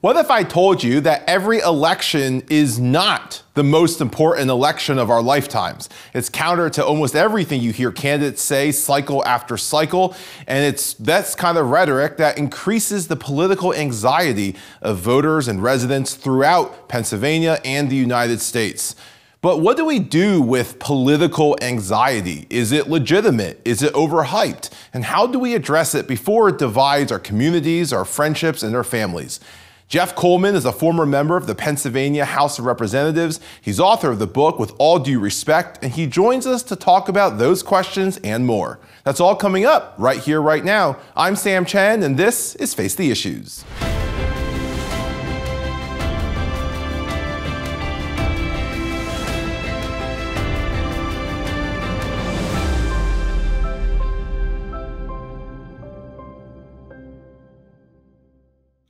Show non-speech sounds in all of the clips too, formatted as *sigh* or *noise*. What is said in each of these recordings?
What if I told you that every election is not the most important election of our lifetimes? It's counter to almost everything you hear candidates say cycle after cycle, and it's that's kind of rhetoric that increases the political anxiety of voters and residents throughout Pennsylvania and the United States. But what do we do with political anxiety? Is it legitimate? Is it overhyped? And how do we address it before it divides our communities, our friendships, and our families? Jeff Coleman is a former member of the Pennsylvania House of Representatives. He's author of the book With All Due Respect, and he joins us to talk about those questions and more. That's all coming up right here, right now. I'm Sam Chen, and this is Face the Issues.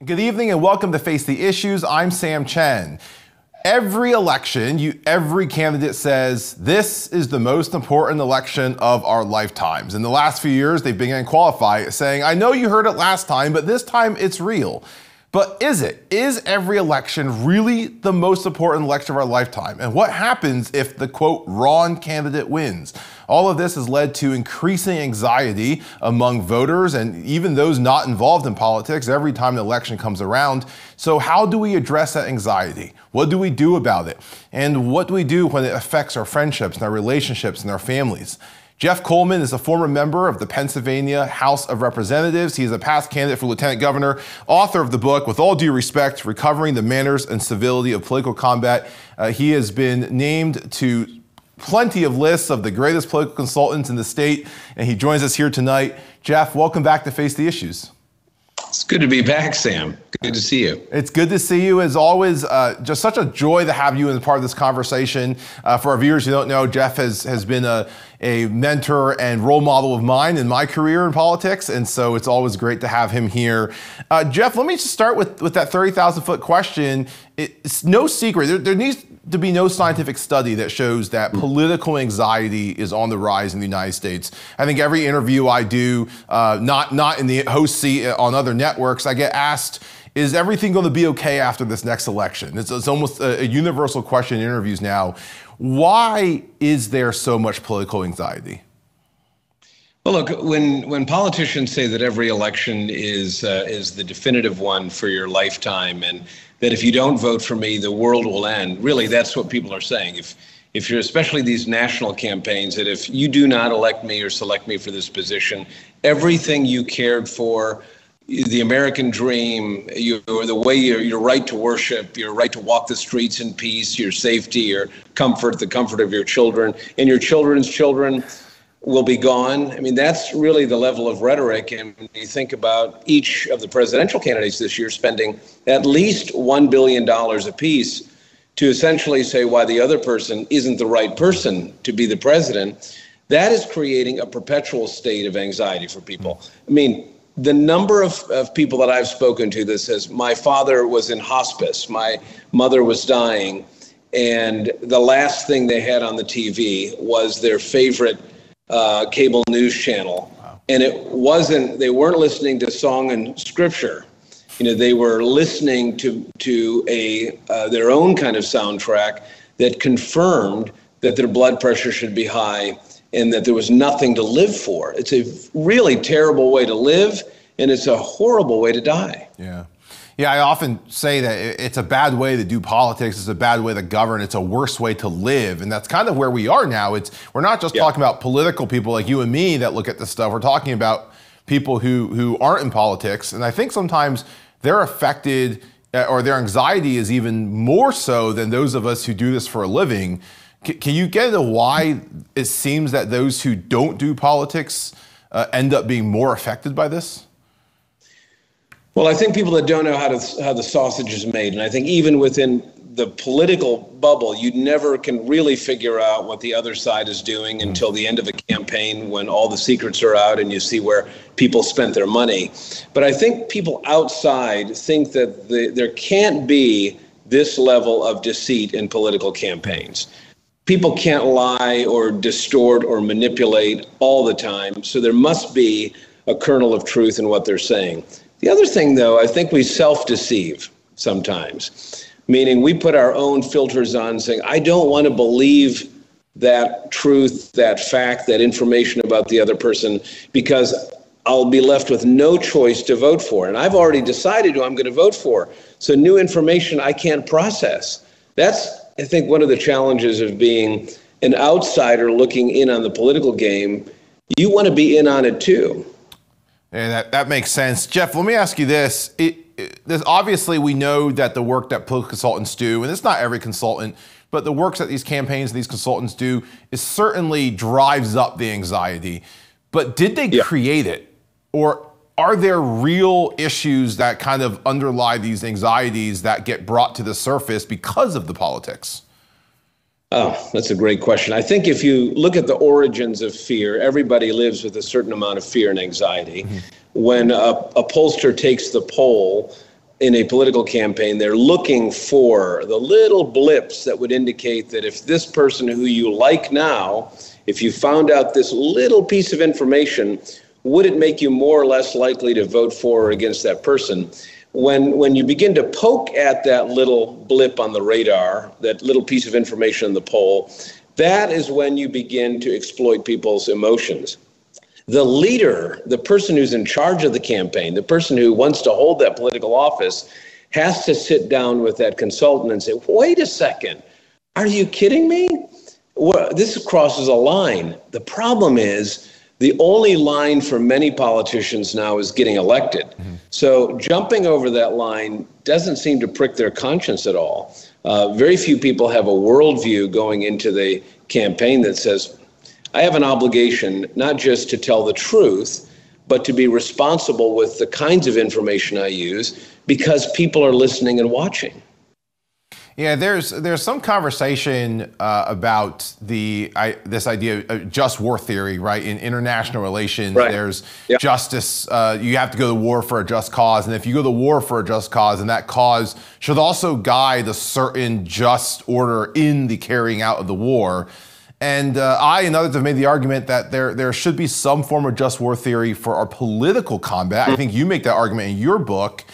Good evening and welcome to Face the Issues. I'm Sam Chen. Every election, you, every candidate says this is the most important election of our lifetimes. In the last few years, they've begun qualify saying, I know you heard it last time, but this time it's real. But is it? Is every election really the most important election of our lifetime? And what happens if the quote wrong candidate wins? All of this has led to increasing anxiety among voters and even those not involved in politics every time the election comes around. So, how do we address that anxiety? What do we do about it? And what do we do when it affects our friendships and our relationships and our families? Jeff Coleman is a former member of the Pennsylvania House of Representatives. He is a past candidate for lieutenant governor, author of the book, With All Due Respect Recovering the Manners and Civility of Political Combat. Uh, he has been named to plenty of lists of the greatest political consultants in the state, and he joins us here tonight. Jeff, welcome back to Face the Issues. It's good to be back, Sam. Good to see you. It's good to see you as always. Uh, just such a joy to have you as part of this conversation. Uh, for our viewers who don't know, Jeff has has been a a mentor and role model of mine in my career in politics, and so it's always great to have him here. Uh, Jeff, let me just start with with that thirty thousand foot question. It's no secret. There, there needs to be no scientific study that shows that political anxiety is on the rise in the United States. I think every interview I do, uh, not not in the host seat uh, on other networks, I get asked. Is everything going to be okay after this next election? It's, it's almost a, a universal question in interviews now. Why is there so much political anxiety? Well, look, when when politicians say that every election is uh, is the definitive one for your lifetime, and that if you don't vote for me, the world will end. Really, that's what people are saying. If if you're especially these national campaigns, that if you do not elect me or select me for this position, everything you cared for, the American dream, your, the way your, your right to worship, your right to walk the streets in peace, your safety, your comfort, the comfort of your children, and your children's children will be gone. I mean, that's really the level of rhetoric. And you think about each of the presidential candidates this year spending at least $1 billion apiece to essentially say why the other person isn't the right person to be the president, that is creating a perpetual state of anxiety for people. I mean, the number of, of people that I've spoken to that says, my father was in hospice, my mother was dying, and the last thing they had on the TV was their favorite uh, cable news channel. Wow. And it wasn't, they weren't listening to song and scripture. You know, they were listening to, to a, uh, their own kind of soundtrack that confirmed that their blood pressure should be high and that there was nothing to live for. It's a really terrible way to live, and it's a horrible way to die. Yeah. Yeah, I often say that it's a bad way to do politics. It's a bad way to govern. It's a worse way to live, and that's kind of where we are now. It's we're not just yeah. talking about political people like you and me that look at this stuff. We're talking about people who who aren't in politics, and I think sometimes they're affected, uh, or their anxiety is even more so than those of us who do this for a living. Can you get into why it seems that those who don't do politics uh, end up being more affected by this? Well, I think people that don't know how to how the sausage is made, and I think even within the political bubble, you never can really figure out what the other side is doing hmm. until the end of a campaign when all the secrets are out and you see where people spent their money. But I think people outside think that the, there can't be this level of deceit in political campaigns people can't lie or distort or manipulate all the time. So there must be a kernel of truth in what they're saying. The other thing, though, I think we self deceive. sometimes. Meaning, we put our own filters on saying, I don't want to believe that truth, that fact, that information about the other person because I'll be left with no choice to vote for. And I've already decided who I'm going to vote for. So, new information I can't process. That's, I think, one of the challenges of being an outsider looking in on the political game. You want to be in on it too. And that, that makes sense. Jeff, let me ask you this. It, it, this. Obviously, we know that the work that political consultants do, and it's not every consultant, but the work that these campaigns and these consultants do is certainly drives up the anxiety. But did they yeah. create it? Or are there real issues that kind of underlie these anxieties that get brought to the surface because of the politics? Oh, that's a great question. I think if you look at the origins of fear, everybody lives with a certain amount of fear and anxiety. Mm-hmm. When a, a pollster takes the poll in a political campaign, they're looking for the little blips that would indicate that if this person who you like now, if you found out this little piece of information, would it make you more or less likely to vote for or against that person? When when you begin to poke at that little blip on the radar, that little piece of information in the poll, that is when you begin to exploit people's emotions. The leader, the person who's in charge of the campaign, the person who wants to hold that political office, has to sit down with that consultant and say, wait a second, are you kidding me? Well, this crosses a line. The problem is the only line for many politicians now is getting elected. Mm-hmm. So jumping over that line doesn't seem to prick their conscience at all. Uh, very few people have a worldview going into the campaign that says, I have an obligation not just to tell the truth, but to be responsible with the kinds of information I use because people are listening and watching. Yeah, there's there's some conversation uh, about the I, this idea of just war theory, right? In international relations, right. there's yep. justice. Uh, you have to go to war for a just cause, and if you go to war for a just cause, and that cause should also guide a certain just order in the carrying out of the war. And uh, I and others have made the argument that there there should be some form of just war theory for our political combat. I think you make that argument in your book.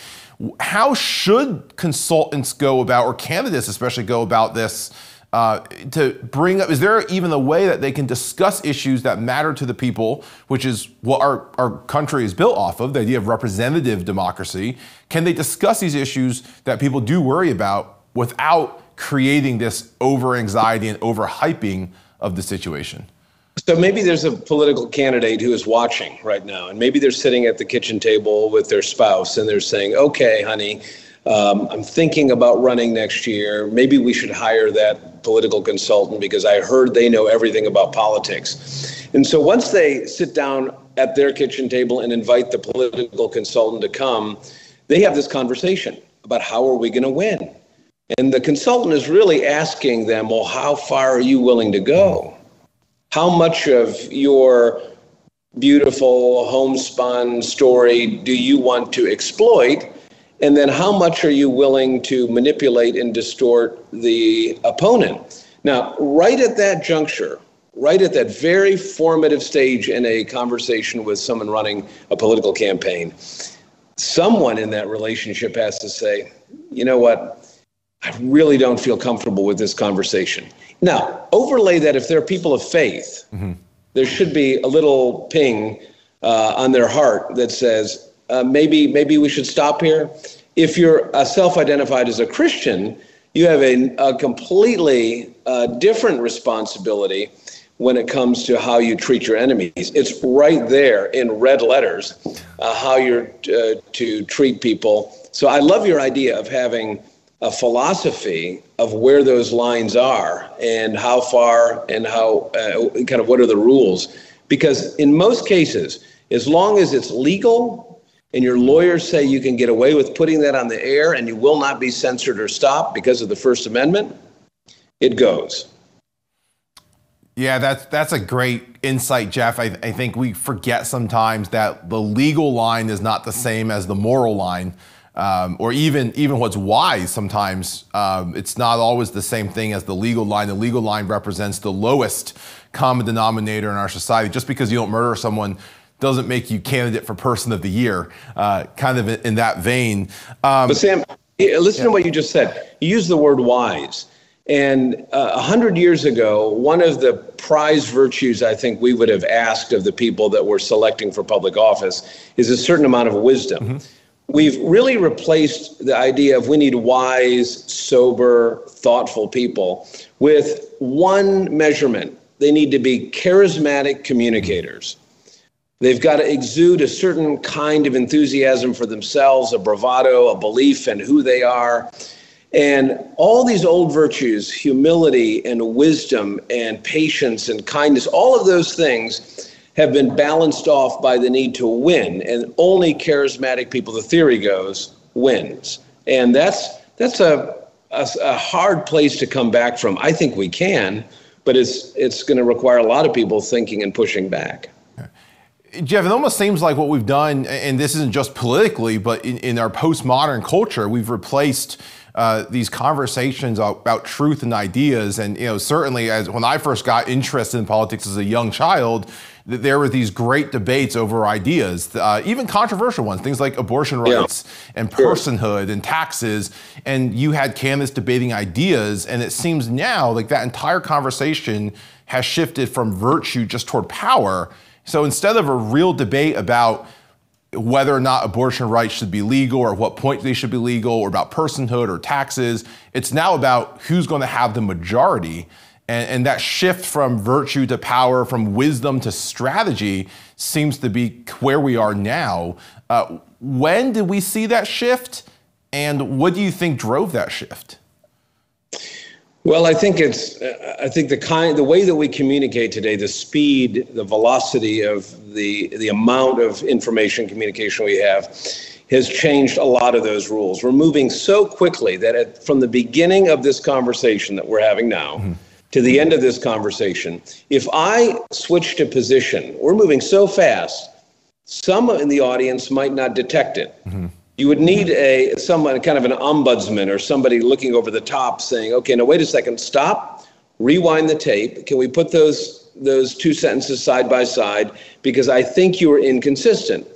How should consultants go about, or candidates especially, go about this? Uh, to bring up, is there even a way that they can discuss issues that matter to the people, which is what our, our country is built off of, the idea of representative democracy? Can they discuss these issues that people do worry about without creating this over anxiety and over hyping of the situation? So maybe there's a political candidate who is watching right now, and maybe they're sitting at the kitchen table with their spouse and they're saying, okay, honey, um, I'm thinking about running next year. Maybe we should hire that political consultant because I heard they know everything about politics. And so once they sit down at their kitchen table and invite the political consultant to come, they have this conversation about how are we going to win? And the consultant is really asking them, well, how far are you willing to go? How much of your beautiful homespun story do you want to exploit? And then how much are you willing to manipulate and distort the opponent? Now, right at that juncture, right at that very formative stage in a conversation with someone running a political campaign, someone in that relationship has to say, you know what? I really don't feel comfortable with this conversation. Now, overlay that if there are people of faith, mm-hmm. there should be a little ping uh, on their heart that says, uh, maybe, maybe we should stop here. If you're uh, self identified as a Christian, you have a, a completely uh, different responsibility when it comes to how you treat your enemies. It's right there in red letters uh, how you're uh, to treat people. So I love your idea of having a philosophy of where those lines are and how far and how uh, kind of what are the rules. Because in most cases, as long as it's legal and your lawyers say you can get away with putting that on the air and you will not be censored or stopped because of the First Amendment, it goes. Yeah, that's that's a great insight, Jeff. I, I think we forget sometimes that the legal line is not the same as the moral line um, or even even what's wise sometimes um, it's not always the same thing as the legal line the legal line represents the lowest common denominator in our society just because you don't murder someone doesn't make you candidate for person of the year uh, kind of in that vein um, but sam listen yeah. to what you just said. You use the word wise. And uh, a uh, hundred years ago, one of the prize virtues I think we would have asked of the people that we're selecting for public office is a certain amount of wisdom. Mm-hmm. We've really replaced the idea of we need wise, sober, thoughtful people with one measurement. They need to be charismatic communicators. They've got to exude a certain kind of enthusiasm for themselves, a bravado, a belief in who they are. And all these old virtues, humility and wisdom and patience and kindness, all of those things have been balanced off by the need to win. And only charismatic people, the theory goes, wins. And that's that's a, a, a hard place to come back from. I think we can, but it's it's going to require a lot of people thinking and pushing back. Jeff, it almost seems like what we've done, and this isn't just politically, but in, in our postmodern culture, we've replaced uh, these conversations about truth and ideas. And you know, certainly, as when I first got interested in politics as a young child, there were these great debates over ideas, uh, even controversial ones, things like abortion rights yeah. and personhood and taxes. And you had candidates debating ideas, and it seems now like that entire conversation has shifted from virtue just toward power. So instead of a real debate about whether or not abortion rights should be legal or at what point they should be legal or about personhood or taxes. It's now about who's going to have the majority. And, and, that shift from virtue to power, from wisdom to strategy, seems to be where we are now. Uh, when did we see that shift? And what do you think drove that shift? Well, I think it's. I think the kind, the way that we communicate today, the speed, the velocity of the the amount of information communication we have, has changed a lot of those rules. We're moving so quickly that at, from the beginning of this conversation that we're having now. Mm-hmm. To the end of this conversation, if I switch to position, we're moving so fast, some in the audience might not detect it. Mm-hmm. You would need a someone kind of an ombudsman or somebody looking over the top saying okay now wait a second stop rewind the tape. Can we put those those two sentences side by side? Because i think you are inconsistent.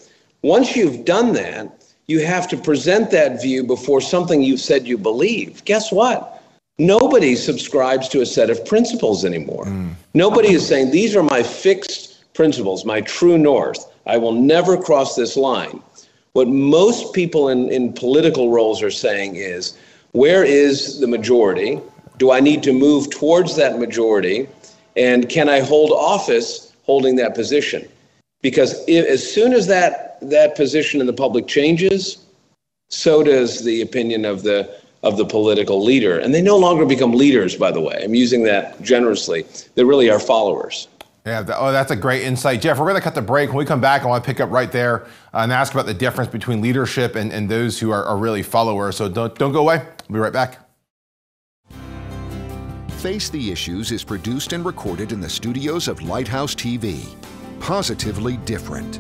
Once you've done that you have to present that view before something you've said you believe. Guess what nobody subscribes to a set of principles anymore mm. nobody is saying these are my fixed principles my true north i will never cross this line what most people in, in political roles are saying is where is the majority? Do I need to move towards that majority? And can I hold office holding that position? Because if, as soon as that, that position in the public changes, so does the opinion of the of the political leader. And they no longer become leaders, by the way. I'm using that generously. They really are followers. Yeah, oh, that's a great insight. Jeff, we're going to cut the break. When we come back, I want to pick up right there uh, and ask about the difference between leadership and, and those who are, are really followers. So don't, don't go away. We'll be right back. Face the Issues is produced and recorded in the studios of Lighthouse TV. Positively different.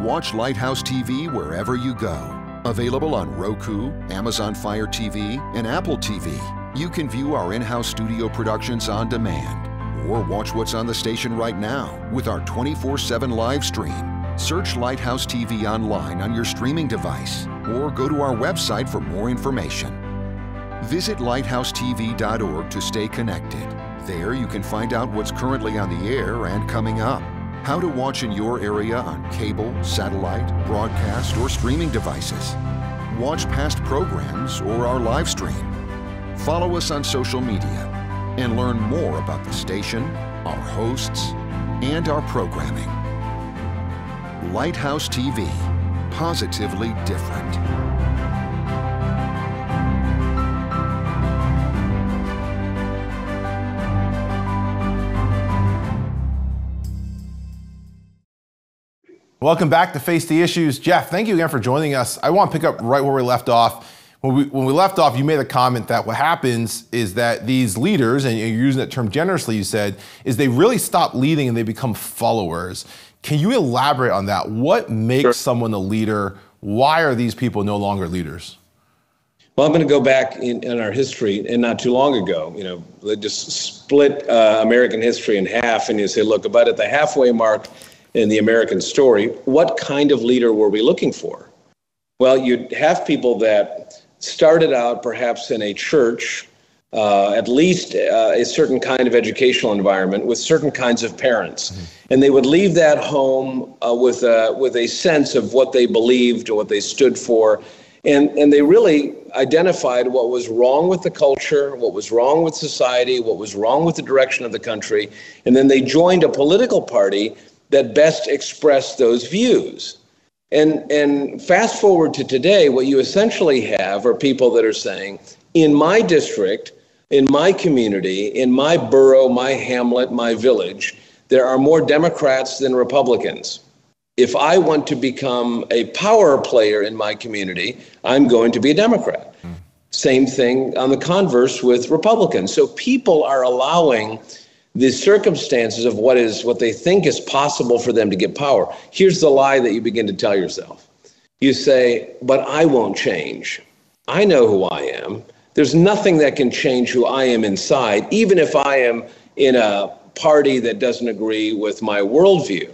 Watch Lighthouse TV wherever you go Available on Roku, Amazon Fire TV, and Apple TV, you can view our in-house studio productions on demand or watch what's on the station right now with our 24-7 live stream. Search Lighthouse TV online on your streaming device or go to our website for more information. Visit lighthousetv.org to stay connected. There you can find out what's currently on the air and coming up how to watch in your area on cable, satellite, broadcast, or streaming devices. Watch past programs or our live stream. Follow us on social media and learn more about the station, our hosts, and our programming. Lighthouse TV, positively different. Welcome back to Face the Issues. Jeff, thank you again for joining us. I want to pick up right where we left off. When we, when we left off, you made a comment that what happens is that these leaders, and you're using that term generously, you said, is they really stop leading and they become followers. Can you elaborate on that? What makes sure. someone a leader? Why are these people no longer leaders? Well, I'm going to go back in, in, our history, and not too long ago, you know, they just split uh, American history in half, and you say, look, about at the halfway mark in the American story, what kind of leader were we looking for? Well, you'd have people that started out perhaps in a church, uh, at least uh, a certain kind of educational environment with certain kinds of parents, mm-hmm. and they would leave that home uh, with a with a sense of what they believed or what they stood for, and, and they really identified what was wrong with the culture, what was wrong with society, what was wrong with the direction of the country. And then they joined a political party that best express those views. And, and fast forward to today, what you essentially have are people that are saying, in my district, in my community, in my borough, my hamlet, my village, there are more Democrats than Republicans if I want to become a power player in my community, I'm going to be a Democrat. Mm. Same thing on the converse with Republicans. So people are allowing the circumstances of what is what they think is possible for them to get power. Here's the lie that you begin to tell yourself. You say, "But I won't change. I know who I am. There's nothing that can change who I am inside, even if I am in a party that doesn't agree with my worldview."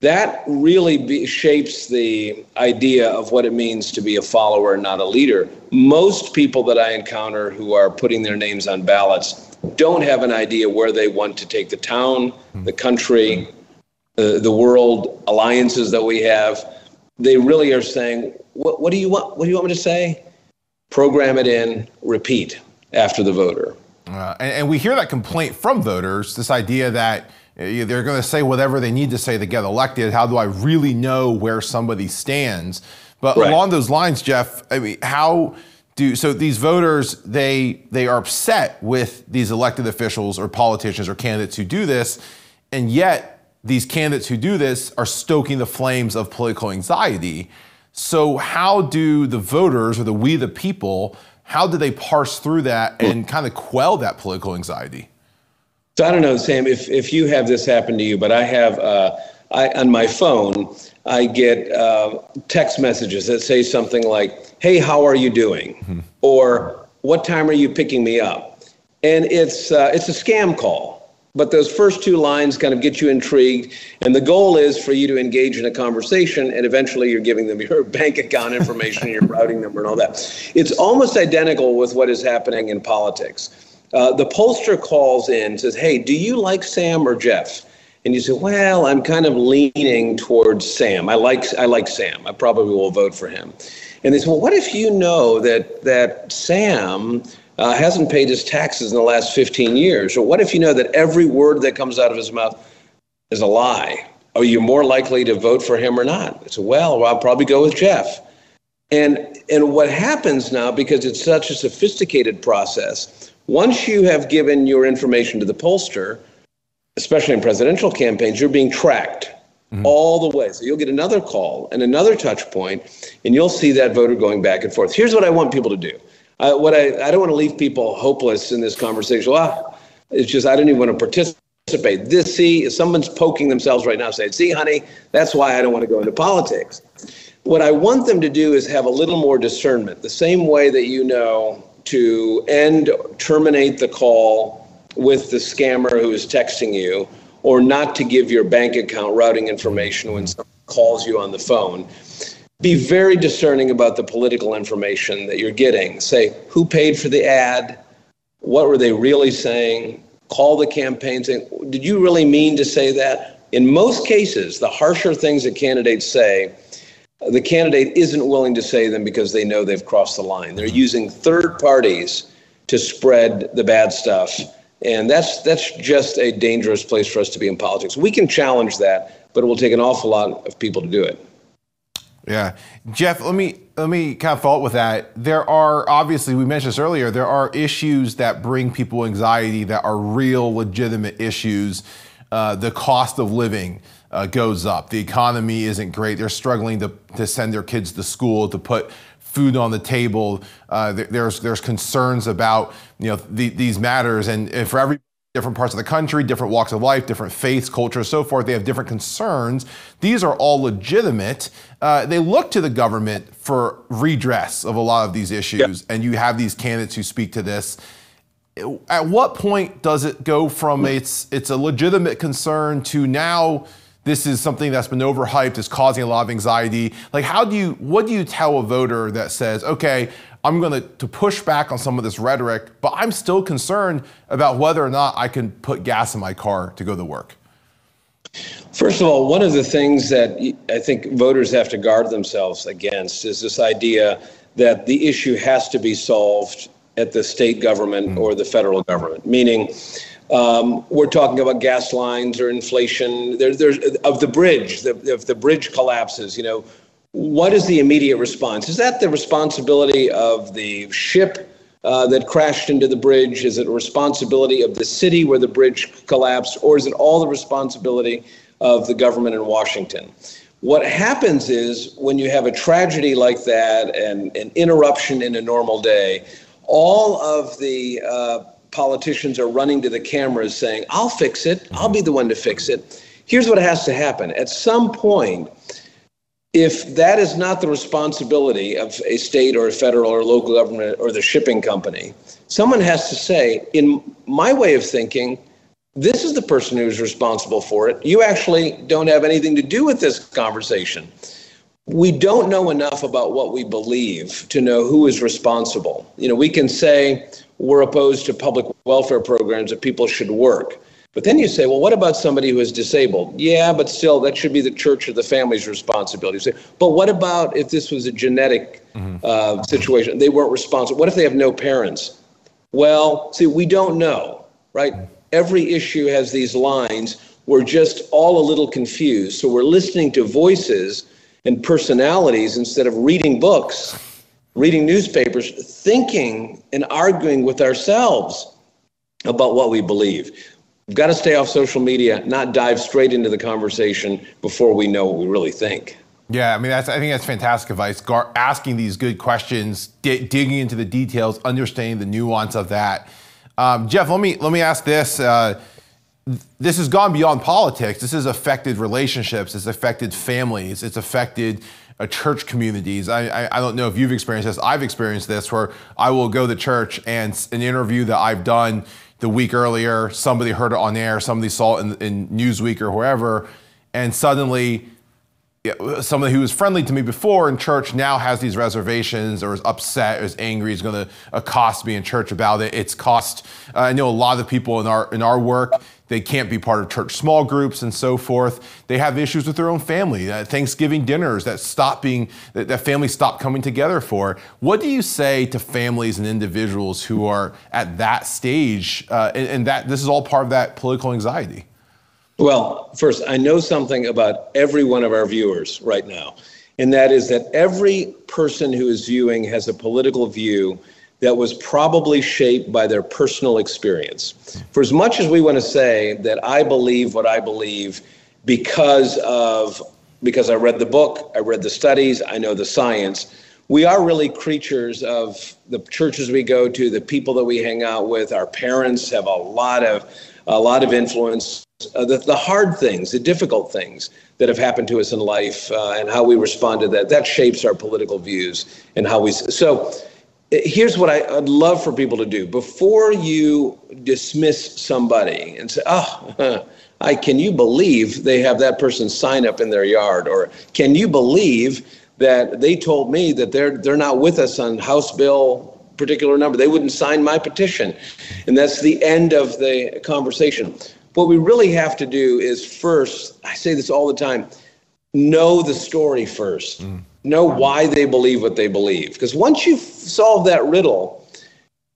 that really be, shapes the idea of what it means to be a follower not a leader. Most people that I encounter who are putting their names on ballots don't have an idea where they want to take the town, the country, uh, the world, alliances that we have. They really are saying, what, what do you want? What do you want me to say? Program it in, repeat after the voter. Uh, and, and we hear that complaint from voters this idea that they're going to say whatever they need to say to get elected. How do I really know where somebody stands? But right. along those lines, Jeff, I mean, how do so these voters they they are upset with these elected officials or politicians or candidates who do this, and yet these candidates who do this are stoking the flames of political anxiety. So how do the voters or the we the people how do they parse through that and kind of quell that political anxiety? So I don't know, Sam, if, if you have this happen to you, but I have uh, I, on my phone, I get uh, text messages that say something like, "Hey, how are you doing?" Mm-hmm. or "What time are you picking me up?" And it's uh, it's a scam call. But those first two lines kind of get you intrigued, and the goal is for you to engage in a conversation, and eventually you're giving them your *laughs* bank account information, your routing number, and all that. It's almost identical with what is happening in politics uh, the pollster calls in says, "Hey, do you like Sam or Jeff?" And you say, "Well, I'm kind of leaning towards Sam. I like I like Sam. I probably will vote for him." And they say, "Well, what if you know that that Sam uh, hasn't paid his taxes in the last 15 years? Or what if you know that every word that comes out of his mouth is a lie? Are you more likely to vote for him or not?" I say, "Well, I'll probably go with Jeff." And and what happens now because it's such a sophisticated process once you have given your information to the pollster, especially in presidential campaigns, you're being tracked mm-hmm. all the way. So you'll get another call and another touch point, and you'll see that voter going back and forth. Here's what I want people to do. Uh, what I, I don't want to leave people hopeless in this conversation. Well, it's just I don't even want to participate. This, see, if someone's poking themselves right now saying, see, honey, that's why I don't want to go into politics. What I want them to do is have a little more discernment, the same way that you know to end, terminate the call with the scammer who is texting you, or not to give your bank account routing information when someone calls you on the phone. Be very discerning about the political information that you're getting. Say, who paid for the ad? What were they really saying? Call the campaign saying, did you really mean to say that? In most cases, the harsher things that candidates say the candidate isn't willing to say them because they know they've crossed the line. They're using third parties to spread the bad stuff. And that's that's just a dangerous place for us to be in politics. We can challenge that, but it will take an awful lot of people to do it. Yeah, Jeff. Let me let me kind of fault with that. There are obviously we mentioned this earlier. There are issues that bring people anxiety that are real, legitimate issues. Uh, the cost of living uh, goes up. The economy isn't great. They're struggling to, to send their kids to school, to put food on the table. Uh, there's there's concerns about you know the, these matters, and, and for every different parts of the country, different walks of life, different faiths, cultures, so forth. They have different concerns. These are all legitimate. Uh, they look to the government for redress of a lot of these issues, yep. and you have these candidates who speak to this. At what point does it go from it's it's a legitimate concern to now this is something that's been overhyped, is causing a lot of anxiety? Like, how do you what do you tell a voter that says, okay, I'm going to, to push back on some of this rhetoric, but I'm still concerned about whether or not I can put gas in my car to go to work. First of all, one of the things that I think voters have to guard themselves against is this idea that the issue has to be solved at the state government mm-hmm. or the federal government, meaning um, we're talking about gas lines or inflation. There, there's of the bridge. The, if the bridge collapses, you know, what is the immediate response? Is that the responsibility of the ship uh, that crashed into the bridge? Is it a responsibility of the city where the bridge collapsed? Or is it all the responsibility of the government in Washington? What happens is when you have a tragedy like that and an interruption in a normal day, all of the uh, politicians are running to the cameras saying, I'll fix it, I'll be the one to fix it. Here's what has to happen. At some point, if that is not the responsibility of a state or a federal or local government or the shipping company, someone has to say, in my way of thinking, this is the person who's responsible for it. You actually don't have anything to do with this conversation. We don't know enough about what we believe to know who is responsible. You know, we can say we're opposed to public welfare programs that people should work. But then you say, well, what about somebody who is disabled? Yeah, but still, that should be the church or the family's responsibility. You say, but what about if this was a genetic mm-hmm. uh, situation? They weren't responsible. What if they have no parents? Well, see, we don't know, right? Every issue has these lines. We're just all a little confused. So we're listening to voices and personalities instead of reading books, reading newspapers, thinking and arguing with ourselves about what we believe. We've got to stay off social media, not dive straight into the conversation before we know what we really think. Yeah, I mean, I think that's fantastic advice. Gar- asking these good questions, di- digging into the details, understanding the nuance of that. Um, Jeff, let me let me ask this. Uh, this has gone beyond politics. This has affected relationships. It's affected families. It's affected uh, church communities. I, I, I don't know if you've experienced this. I've experienced this where I will go to church and an interview that I've done the week earlier, somebody heard it on air, somebody saw it in, in Newsweek or wherever, and suddenly somebody who was friendly to me before in church now has these reservations or is upset or is angry is going to accost me in church about it it's cost uh, i know a lot of people in our in our work they can't be part of church small groups and so forth. They have issues with their own family uh, thanksgiving dinners that stop being that, that stop coming together for. What do you say to families and individuals who are at that stage uh, and, and that this is all part of that political anxiety? Well, first, I know something about every one of our viewers right now, and that is that every person who is viewing has a political view that was probably shaped by their personal experience. For as much as we want to say that I believe what I believe because of because I read the book, I read the studies, I know the science, we are really creatures of the churches we go to, the people that we hang out with. Our parents have a lot of a lot of influence uh, the, the hard things, the difficult things that have happened to us in life uh, and how we respond to that, that shapes our political views and how we. So here's what I, would love for people to do. Before you dismiss somebody and say, oh, *laughs* I, can you believe they have that person sign up in their yard? Or can you believe that they told me that they're, they're not with us on House Bill particular number. They wouldn't sign my petition. And that's the end of the conversation. What we really have to do is first, I say this all the time, know the story first. Mm. Know why they believe what they believe. Because once you solve that riddle,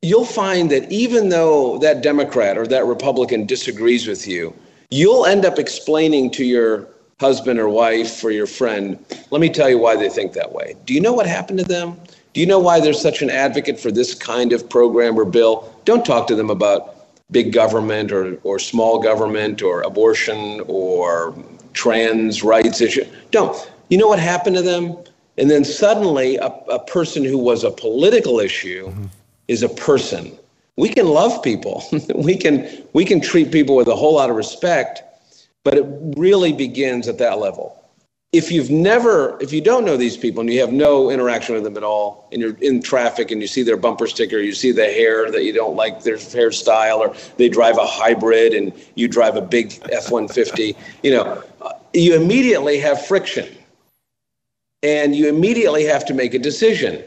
you'll find that even though that Democrat or that Republican disagrees with you, you'll end up explaining to your husband or wife or your friend, let me tell you why they think that way. Do you know what happened to them? Do you know why they're such an advocate for this kind of program or bill? Don't talk to them about big government or, or small government or abortion or trans rights issue. Don't. You know what happened to them? And then suddenly, a, a person who was a political issue mm-hmm. is a person we can love people. *laughs* we can we can treat people with a whole lot of respect, but it really begins at that level. If you've never, if you don't know these people and you have no interaction with them at all, and you're in traffic and you see their bumper sticker, you see the hair that you don't like their hairstyle, or they drive a hybrid and you drive a big F 150, you know, you immediately have friction and you immediately have to make a decision.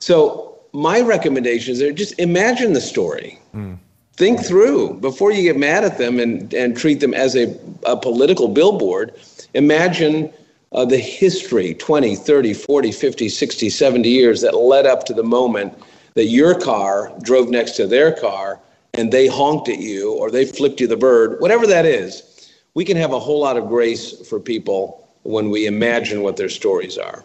So my recommendations are just imagine the story. Mm. Think through before you get mad at them and, and treat them as a, a political billboard. Imagine uh, the history 20, 30, 40, 50, 60, 70 years that led up to the moment that your car drove next to their car and they honked at you or they flipped you the bird, whatever that is. We can have a whole lot of grace for people when we imagine what their stories are.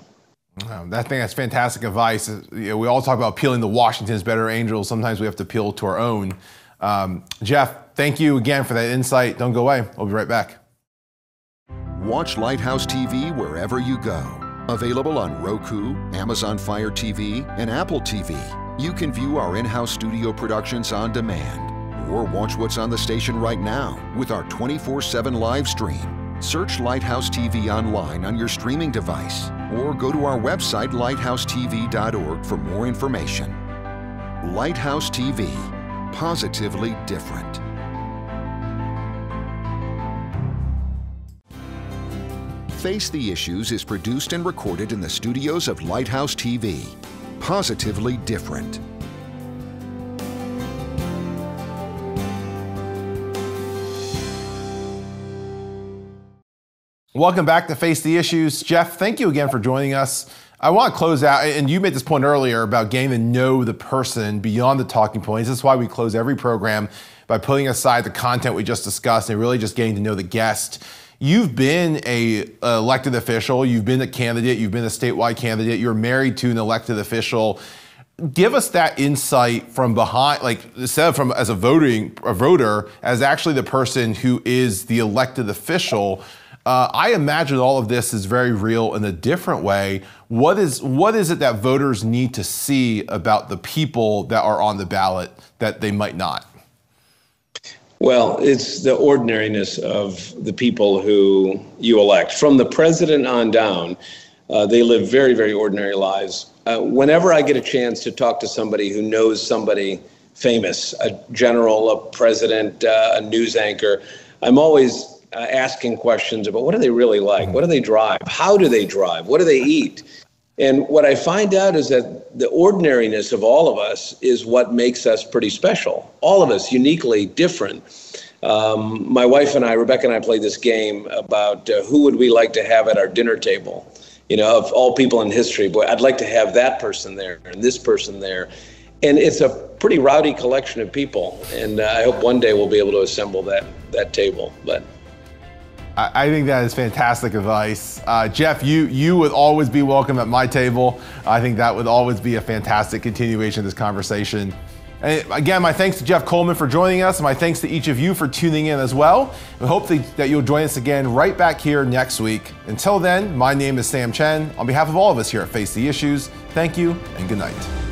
Um, I think that's fantastic advice. You know, we all talk about appealing to Washington's better angels. Sometimes we have to appeal to our own. Um, Jeff, thank you again for that insight. Don't go away. We'll be right back. Watch Lighthouse TV wherever you go. Available on Roku, Amazon Fire TV, and Apple TV. You can view our in house studio productions on demand or watch what's on the station right now with our 24 7 live stream. Search Lighthouse TV online on your streaming device or go to our website lighthousetv.org for more information. Lighthouse TV, positively different. Face the Issues is produced and recorded in the studios of Lighthouse TV. Positively different. Welcome back to Face the Issues. Jeff, thank you again for joining us. I want to close out, and you made this point earlier about getting to know the person beyond the talking points. This is why we close every program by putting aside the content we just discussed and really just getting to know the guest. You've been a elected official, you've been a candidate, you've been a statewide candidate, you're married to an elected official. Give us that insight from behind, like instead of from as a voting a voter, as actually the person who is the elected official uh, I imagine all of this is very real in a different way. What is what is it that voters need to see about the people that are on the ballot that they might not? Well, it's the ordinariness of the people who you elect. From the president on down, uh, they live very, very ordinary lives. Uh, whenever I get a chance to talk to somebody who knows somebody famous, a general, a president, uh, a news anchor, I'm always uh, asking questions about what do they really like? What do they drive? How do they drive? What do they eat? And what I find out is that the ordinariness of all of us is what makes us pretty special. All of us uniquely different. Um, my wife and I, Rebecca and I, played this game about uh, who would we like to have at our dinner table. You know, of all people in history, boy, I'd like to have that person there and this person there. And it's a pretty rowdy collection of people. And uh, I hope one day we'll be able to assemble that that table. But I think that is fantastic advice. Uh, Jeff, you, you would always be welcome at my table. I think that would always be a fantastic continuation of this conversation. And again, my thanks to Jeff Coleman for joining us, my thanks to each of you for tuning in as well. We hope that you'll join us again right back here next week. Until then, my name is Sam Chen. On behalf of all of us here at Face the Issues, thank you and good night.